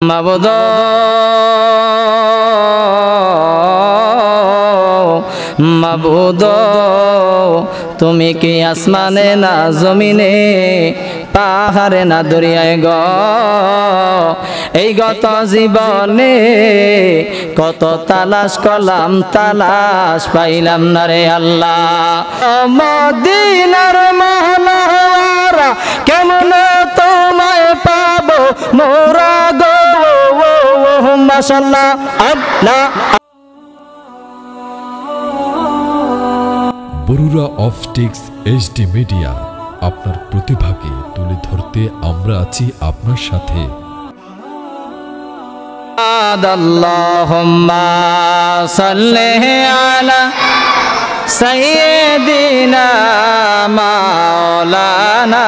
মাবুদ মাবুদ, তুমি কি আসমানে না জমিনে, পাহাড়ে না দরিয়ায় গ? এই গত জীবনে কত তালাশ করলাম, তালাশ পাইলাম না রে আল্লাহ। মদিনার মহলারা কেমন তোমায় পাবো? মোরা গো মাশাল্লাহ আল্লাহ বরুরা অফটিক্স এইচডি মিডিয়া আপনার প্রতিভাকে তুলে ধরতে আমরা আছি আপনার সাথে اللهم صل على سيدنا مولانا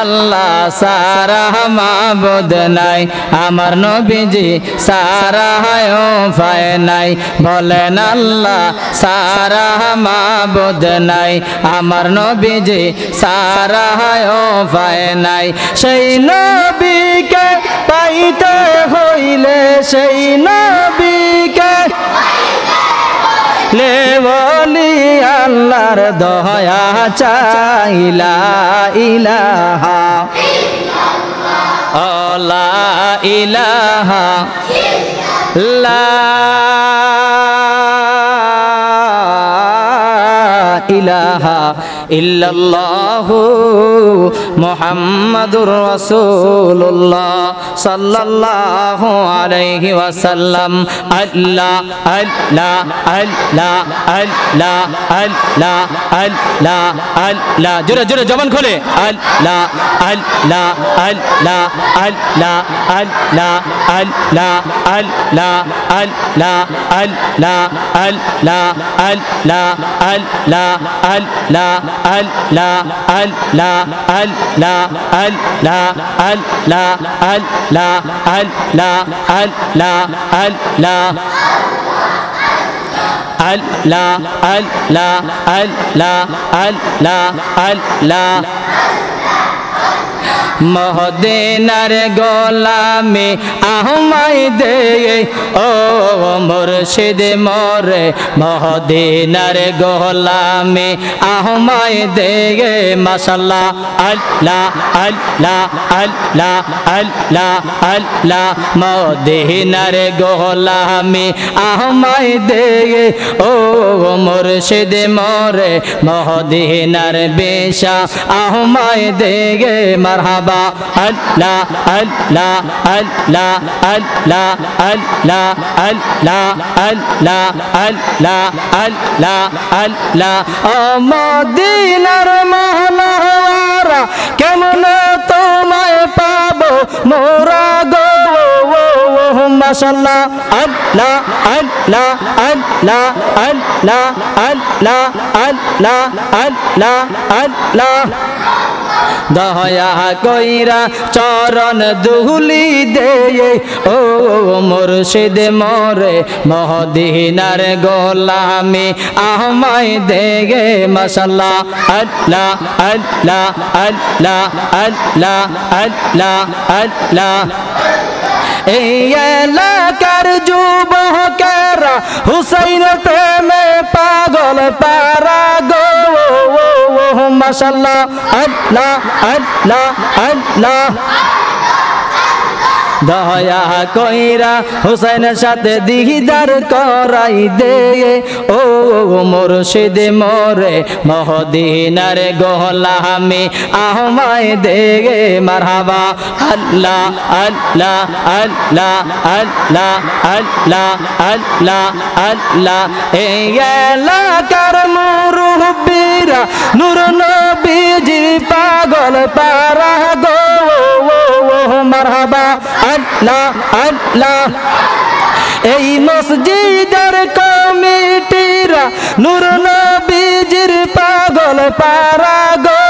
আল্লাহ সারা মাবুদ নাই, আমার নবীজি সারা ফায় নাই। বলেন আল্লাহ সারা মাবুদ নাই, আমার নবীজি সারা ফায় নাই। সেই নবীকে পাইতে হইলে, সেই নবীকে লে বলি আল্লাহর দয়া চাইলা ইলাহা। অলা ইলাহা লা ইলাহা। ইল্লাল্লাহু মুহাম্মাদুর রাসূলুল্লাহ সাল্লাল্লাহু আলাইহি ওয়াসাল্লাম আল্লাহ আল্লাহ আল্লাহ আল্লাহ আল্লাহ আল্লাহ আল্লাহ জোরে জোরে জবান খোলে আল্লাহ আল্লাহ আল্লাহ আল্লাহ আল্লাহ আল্লাহ আল্লাহ আল্লাহ আল্লাহ আল্লাহ আল্লাহ আল্লাহ আল্লাহ আল্লাহ আল্লাহ আল্লাহ আল্লাহ আল্লাহ আল্লাহ আল্লাহ আল্লাহ আল্লাহ আল্লাহ আল্লাহ আল্লাহ আল্লাহ আল্লাহ মহদিনার গোলামে আহমাই দে ও মুর্শিদ মরে মহদিনার গোলামে আহমাই দে মাসাল্লাহ আল্লাহ আল্লাহ আল্লাহ আল্লাহ আল্লাহ মদিনার গোলামে আহমাই দে ও মুর্শিদ মরে মহদিনার বেশা আহমাই দে মারহাবা আল্লাহ আল্লাহ আল্লাহ আল্লাহ আল্লাহ আল্লাহ আল্লাহ আল্লাহ আল্লাহ আল্লাহ মদিনার মহলাওয়ারা কেমন তোমায় পাবো মোরা গো মাশাল্লাহ আল্লাহ আল্লাহ আল্লাহ আল্লাহ আল্লাহ আল্লাহ আল্লাহ আল্লাহ দয়া কইরা চরণ দুহুলি দে ও মুর্শিদ মরে মহদিনার গোলামি আহমাই দে গে মশাল্লাহ, আল্লাহ আল্লাহ আল্লাহ আল্লাহ আল্লাহ আল্লাহ। এই এলাকার যুবকেরা হুসাইন প্রেমে পাগল পারা মাশাল্লাহ আল্লাহ আল্লাহ আল্লাহ। দয়া কইরা হুসাইনের সাথে দিদার করাই দে। ও মুর্শিদ মরে মহদিনার গোলামি আহমায় দে। মারহাবা, আল্লাহ আল্লাহ আল্লাহ আল্লাহ আল্লাহ আল্লাহ আল্লাহ। এই এলাকার মুরুব্বিরা নূর নবীজি পাগল পারা গো। মারহাবা আল্লাহ আল্লাহ। এই মসজিদের কমিটিরা নূর নবীজির পাগল পারা গো।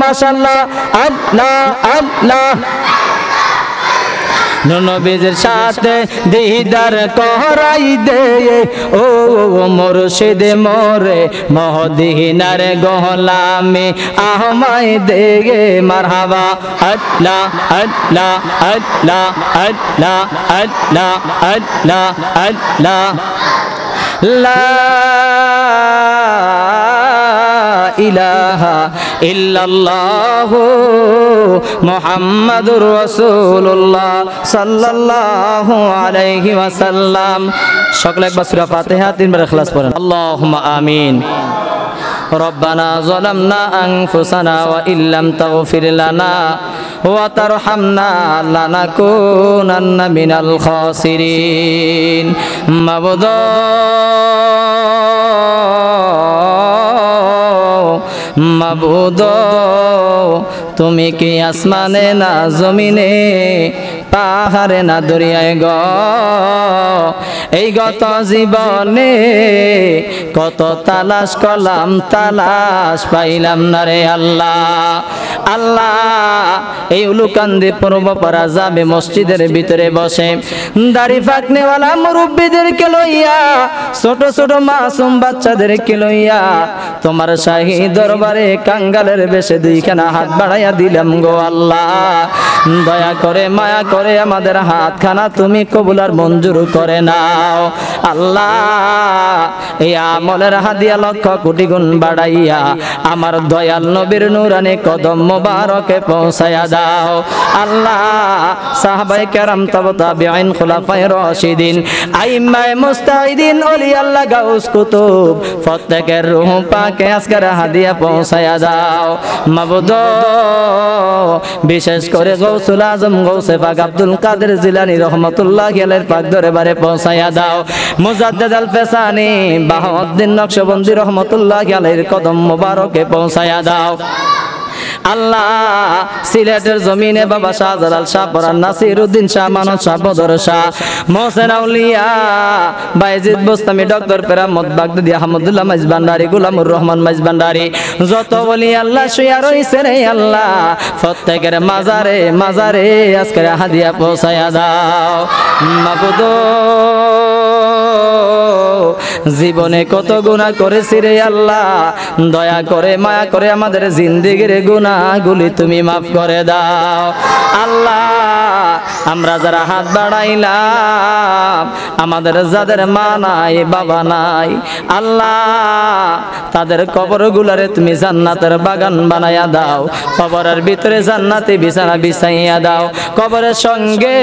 মাশাল্লাহ আল্লাহ আল্লাহ। নবীজের সাথে দিদার করাই দে। ও, মুর্শিদ মোরে, মহদিনার গহলামে আহমাই দে মারহাবা, আল্লাহ আল্লাহ আল্লাহ আল্লাহ আল্লাহ আল্লাহ আল্লাহ। লা ইলাহা ইল্লাল্লাহ মুহাম্মাদুর রাসূলুল্লাহ সাল্লাল্লাহু আলাইহি ওয়াসাল্লাম সকলে একবার সূরা ফাতিহা তিনবার ইখলাস পড়েন আল্লাহুম্মা আমিন ربنا ظلمنا أنفسنا وإن لم تغفر لنا وترحمنا لنكونن من الخاسرين মাবুদ মাবুদ, তুমি কি আসমানে না জমিনে, পাহাড়ে না দরিয়ায় গ? এই গত জীবনে কত তালাশ করলাম, তালাশ পাইলাম না রে আল্লাহ। আল্লাহ, এই উলুকান্দি পূর্ব পারা যাবে মসজিদের ভিতরে বসে। দাড়ি ফাঁকনেওয়ালা মুরব্বীদেরকে লইয়া, ছোট ছোট মাসুম বাচ্চাদেরকে লইয়া, তোমার শাহী দরবারে কাঙ্গালের বেশে দুইখানা হাত বাড়াইয়া দিলাম গো আল্লাহ। দয়া করে, মায়া করে আমাদের হাতখানা তুমি কবুলার মঞ্জুর করে নাও। আল্লাহ, এই আমলের হাদিয়া লক্ষ কোটি গুণ বাড়াইয়া, আমার দয়াল নবীর নুরানি কদম মোবারকে পৌঁছায়া দাও। আল্লাহ সাহাবাই কেরাম, তব তাবিআইন খুলাফায়ে রাশিদিন, আইম্মায়ে মুস্তাহিদিন অলি আল্লাহ গাউস কুতুব, প্রত্যেকের রূহ পাকে আজকের হাদিয়া পৌঁছায়া দাও। মাবুদ, বিশেষ করে গৌসুল আজম, গৌসে পাক আব্দুল কাদের জিলানি রহমতুল্লাহ গেলের পাক দরবারে পৌঁছায়া দাও। মুজাদ্দেদ আল ফেসানি, বাহাউদ্দিন নকশবন্দি রহমতুল্লাহ গেলের কদম মোবারকে পৌঁছায়া দাও। আল্লাহ সিলেটের জমিনে বাবা শাহজালাল শাহ পরান নাসির উদ্দিন শাহ মানব শাহ, বদর শাহ, মোহসেন আউলিয়া, বাইজিদ বোস্তামি, ডক্টর পেরামত বাগদাদি আহমদুল্লাহ মাইজ ভান্ডারি গুলামুর রহমান মাইজ ভান্ডারি যত বলি আল্লাহ শুয়া রইছে রে আল্লাহ, প্রত্যেকের মাজারে মাজারে, আজকের হাদিয়া পৌঁছায়া দাও। মাবুদ জীবনে কত গুণা করেছি রে আল্লাহ। দয়া করে, মায়া করে আমাদের জিন্দিগির গুণাগুলি তুমি মাফ করে দাও। আল্লাহ, আমরা যারা হাত বাড়াইলাম, আমাদের যাদের মা নাই, বাবা নাই, আল্লাহ, তাদের কবর গুলারে তুমি জান্নাতের বাগান বানাইয়া দাও, কবরের ভিতরে জান্নাতে বিছানা বিছাইয়া দাও, কবরের সঙ্গে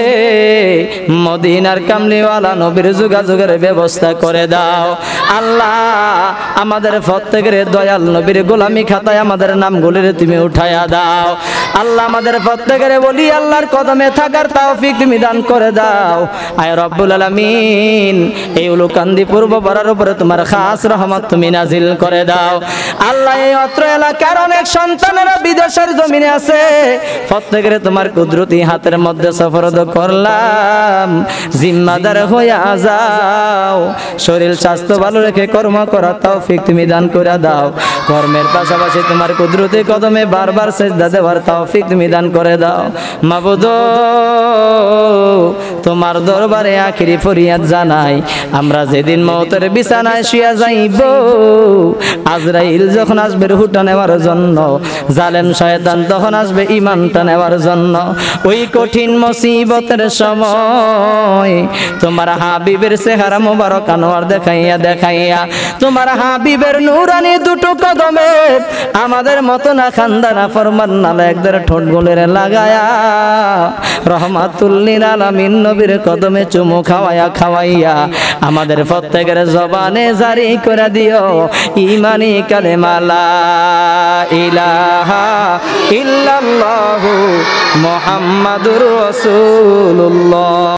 মদিনার কামলিওয়ালা নবীর যোগাযোগের ব্যবস্থা করে দাও আল্লাহ, আমাদের প্রত্যেকের দয়াল নবীর গোলামি খাতায় আমাদের নামগুলির তুমি উঠাইয়া দাও। আল্লাহ, আমাদের প্রত্যেকের বলি আল্লাহর কদমে থাকার তৌফিক তুমি দান করে দাও। আয় রব্বুল আলামিন, এই উলুকান্দি পূর্ব পাড়ার উপরে তোমার খাস রহমত তুমি নাজিল করে দাও। আল্লাহ, এই অত্র এলাকার অনেক সন্তানেরা বিদেশের জমিনে আছে। প্রত্যেকের তোমার কুদরতি হাতের মধ্যে সফরদ করলাম। জিম্মাদার হইয়া যাও। শরীর স্বাস্থ্য ভালো রেখে কর্ম করা তৌফিক তুমি দান করে দাও। কর্মের পাশাপাশি তোমার কুদরতি কদমে বারবার সেজদা দেওয়ার তৌফিক তুমি দান করে দাও। মাবুদ, তোমার দরবারে আখিরি ফরিয়াদ জানাই, আমরা যেদিন মৌতের বিছানায় শুয়া যাইব, আজরাইল যখন আসবে রুহুটা নেওয়ার জন্য, জালেম শয়তান তখন আসবে ইমানটা নেওয়ার জন্য। ওই কঠিন মুসিবতের সময় তোমার হাবিবের চেহারা মোবারক আনোয়ার দেখাইয়া দেখাইয়া। তোমার হাবিবের নুরানি দুটো কদমে আমাদের মতো না খান্দানা ফরমান নালে একদের ঠোঁট গুলের লাগায়া। রহমাতুল্লিন আলামিন নবীর কদমে চুমু খাওয়ায়া, খাওয়াইয়া আমাদের প্রত্যেকের জবানে জারি করে দিও। ইমানি কালেমালা ইলাহা ইল্লাল্লাহু মুহাম্মাদুর রাসূলুল্লাহ।